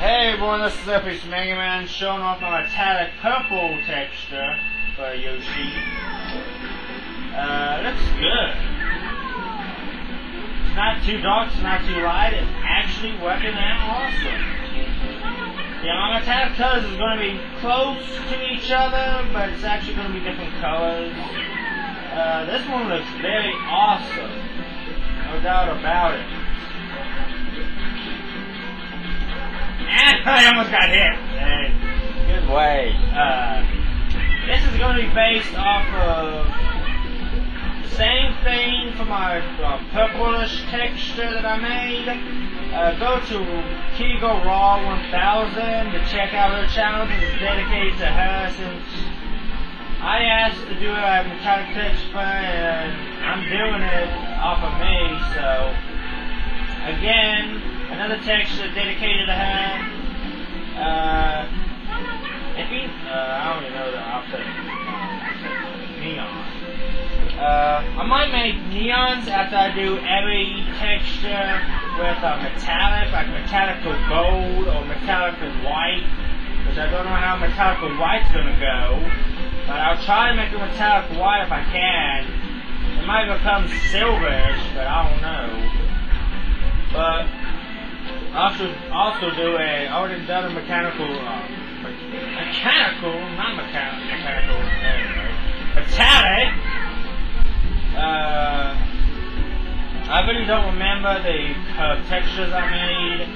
Hey everyone, this is Epic Mega Man showing off my metallic purple texture for Yoshi. Uh, looks good. It's not too dark, it's not too light, it's actually working out awesome. Yeah, my metallic colors is going to be close to each other, but it's actually going to be different colors. Uh, this one looks very awesome. No doubt about it. I almost got hit. Hey, good way. Uh, this is going to be based off of same thing for my uh, purplish texture that I made. Uh, go to Kigo Raw 1000 to check out her channel. This is dedicated to her since I asked to do a metallic texture and I'm doing it off of me, so again, another texture dedicated to her. Uh, if you, uh, I don't even know the opposite. Neon. Uh, I might make neons after I do every texture with a metallic, like metallic gold or metallic white, which I don't know how metallic white's gonna go, but I'll try to make a metallic white if I can. It might become silverish, but I don't know. But Should also do a, I already done a mechanical, uh, mechanical, not mechanical, mechanical, anyway, metallic. Uh, I really don't remember the uh, textures I made.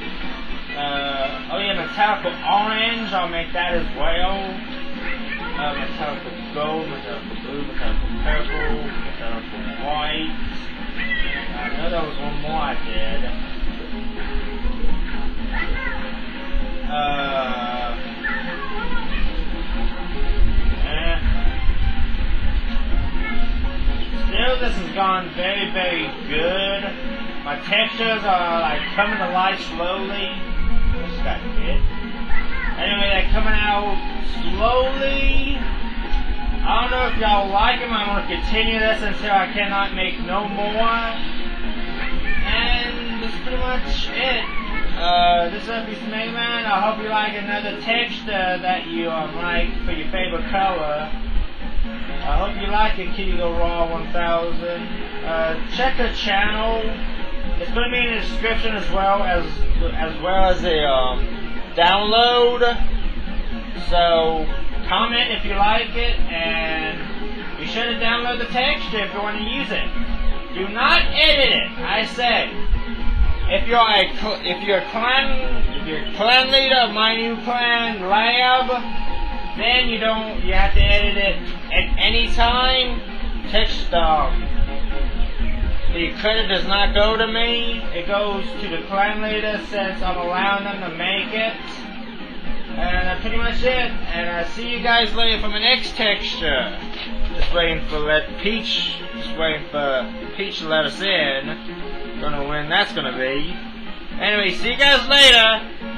Uh, oh yeah, metallic orange, I'll make that as well. Uh, metallic gold, metallic blue, This has gone very, very good. My textures are like coming to life slowly. Just got hit. Anyway, they're coming out slowly. I don't know if y'all like them. I'm going to continue this until I cannot make no more. And that's pretty much it. Uh, this is Epic Mega Man. I hope you like another texture that you um, like for your favorite color. I hope you like it, Kitty Go Raw 1000. Uh, check the channel. It's going to be in the description as well as as well as the um, download. So comment if you like it, and be sure to download the texture if you want to use it. Do not edit it. I say. If you're a if you're a clan if you're clan leader of my new clan lab, then you don't you have to edit it at any. Text um the credit does not go to me. It goes to the clan leader since I'm allowing them to make it. And that's pretty much it. And I see you guys later for my next texture. Just waiting for let Peach just waiting for Peach to let us in. Don't know when that's gonna be. Anyway, see you guys later.